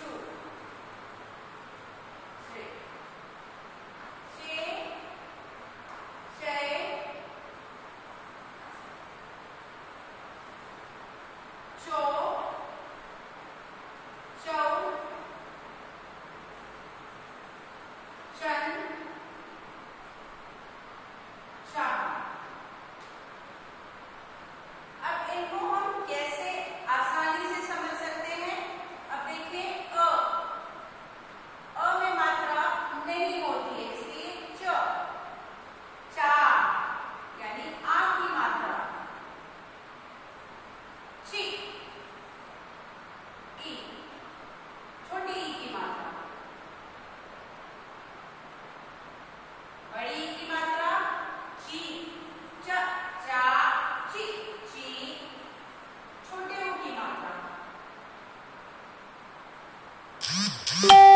Two. Yeah.